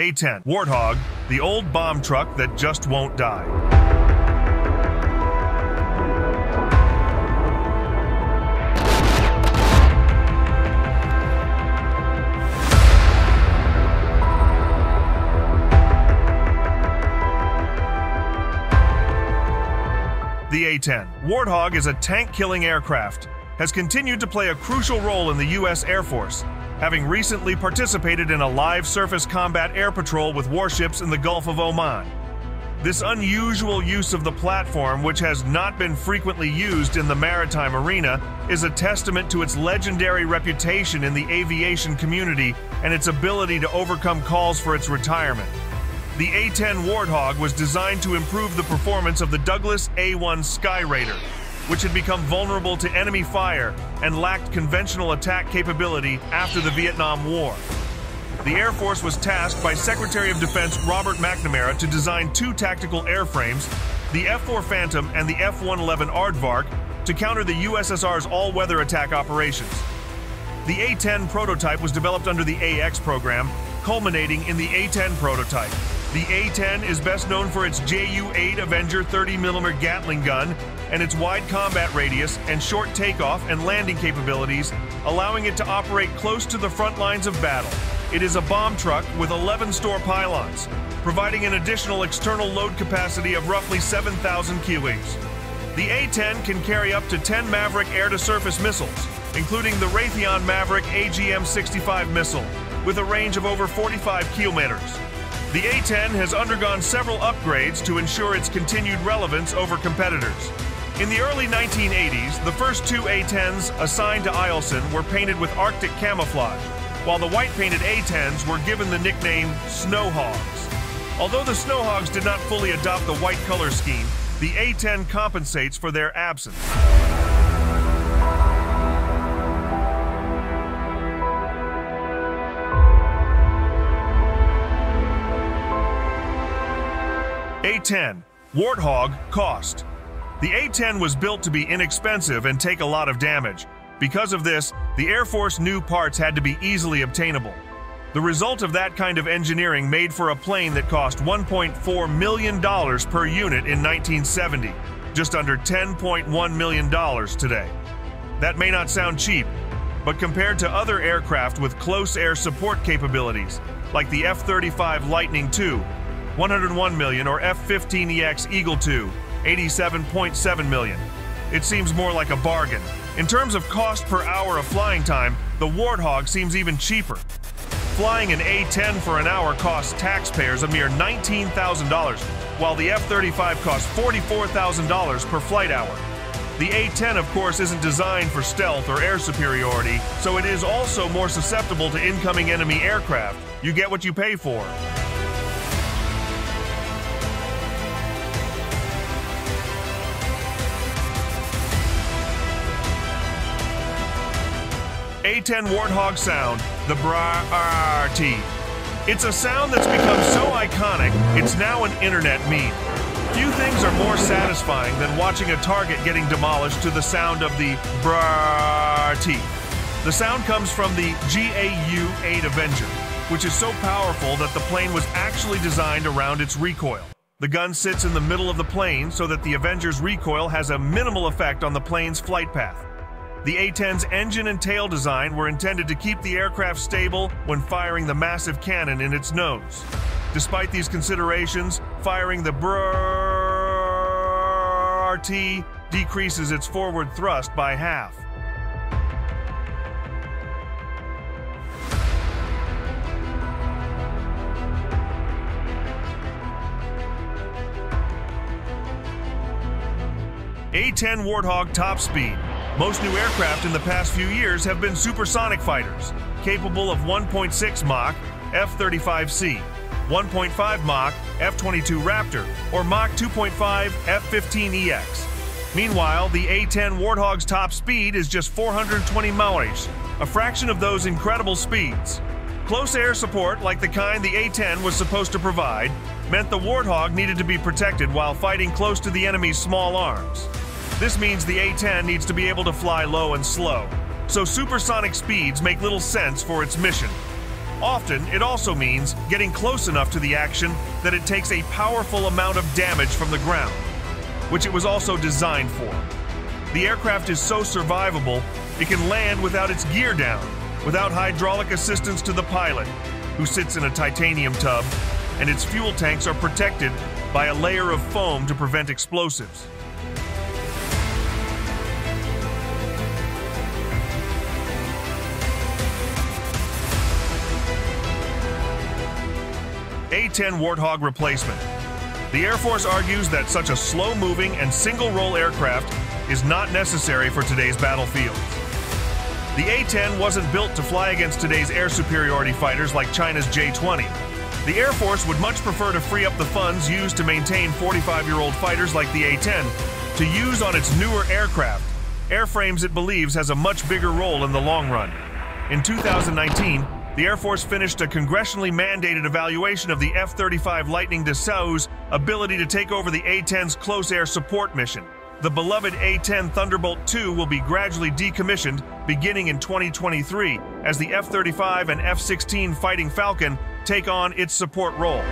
A-10 Warthog, the old bomb truck that just won't die. The A-10 Warthog is a tank-killing aircraft, has continued to play a crucial role in the U.S. Air Force, having recently participated in a live surface combat air patrol with warships in the Gulf of Oman. This unusual use of the platform, which has not been frequently used in the maritime arena, is a testament to its legendary reputation in the aviation community and its ability to overcome calls for its retirement. The A-10 Warthog was designed to improve the performance of the Douglas A-1 Skyraider, which had become vulnerable to enemy fire and lacked conventional attack capability after the Vietnam War. The Air Force was tasked by Secretary of Defense Robert McNamara to design two tactical airframes, the F-4 Phantom and the F-111 Aardvark, to counter the USSR's all-weather attack operations. The A-10 prototype was developed under the AX program, culminating in the A-10 prototype. The A-10 is best known for its GAU-8 Avenger 30mm Gatling gun and its wide combat radius and short takeoff and landing capabilities, allowing it to operate close to the front lines of battle. It is a bomb truck with 11 store pylons, providing an additional external load capacity of roughly 7,000 kilos. The A-10 can carry up to 10 Maverick air-to-surface missiles, including the Raytheon Maverick AGM-65 missile, with a range of over 45 kilometers. The A-10 has undergone several upgrades to ensure its continued relevance over competitors. In the early 1980s, the first two A-10s assigned to Eielson were painted with Arctic camouflage, while the white-painted A-10s were given the nickname Snowhogs. Although the Snowhogs did not fully adopt the white color scheme, the A-10 compensates for their absence. A-10 Warthog Cost The A-10 was built to be inexpensive and take a lot of damage. Because of this, the Air Force knew parts had to be easily obtainable. The result of that kind of engineering made for a plane that cost $1.4 million per unit in 1970, just under $10.1 million today. That may not sound cheap, but compared to other aircraft with close air support capabilities, like the F 35 Lightning II, 101 million, or F 15EX Eagle II, 87.7 million, it seems more like a bargain. In terms of cost per hour of flying time, the Warthog seems even cheaper. Flying an A-10 for an hour costs taxpayers a mere $19,000, while the F-35 costs $44,000 per flight hour. The A-10, of course, isn't designed for stealth or air superiority, so it is also more susceptible to incoming enemy aircraft. You get what you pay for. A10 Warthog sound, the BRRRT. It's a sound that's become so iconic, it's now an internet meme. Few things are more satisfying than watching a target getting demolished to the sound of the BRRRT. The sound comes from the GAU-8 Avenger, which is so powerful that the plane was actually designed around its recoil. The gun sits in the middle of the plane so that the Avenger's recoil has a minimal effect on the plane's flight path. The A-10's engine and tail design were intended to keep the aircraft stable when firing the massive cannon in its nose. Despite these considerations, firing the BRRRT decreases its forward thrust by half. A-10 Warthog top speed, most new aircraft in the past few years have been supersonic fighters, capable of 1.6 Mach F-35C, 1.5 Mach F-22 Raptor, or Mach 2.5 F-15EX. Meanwhile, the A-10 Warthog's top speed is just 420 miles, a fraction of those incredible speeds. Close air support, like the kind the A-10 was supposed to provide, meant the Warthog needed to be protected while fighting close to the enemy's small arms. This means the A-10 needs to be able to fly low and slow, so supersonic speeds make little sense for its mission. Often, it also means getting close enough to the action that it takes a powerful amount of damage from the ground, which it was also designed for. The aircraft is so survivable, it can land without its gear down, without hydraulic assistance to the pilot, who sits in a titanium tub, and its fuel tanks are protected by a layer of foam to prevent explosives. A-10 Warthog replacement. The Air Force argues that such a slow-moving and single-role aircraft is not necessary for today's battlefields. The A-10 wasn't built to fly against today's air superiority fighters like China's J-20. The Air Force would much prefer to free up the funds used to maintain 45-year-old fighters like the A-10 to use on its newer aircraft, airframes it believes has a much bigger role in the long run. In 2019, the Air Force finished a congressionally mandated evaluation of the F 35 Lightning II's ability to take over the A 10's close air support mission. The beloved A 10 Thunderbolt II will be gradually decommissioned beginning in 2023 as the F 35 and F 16 Fighting Falcon take on its support role.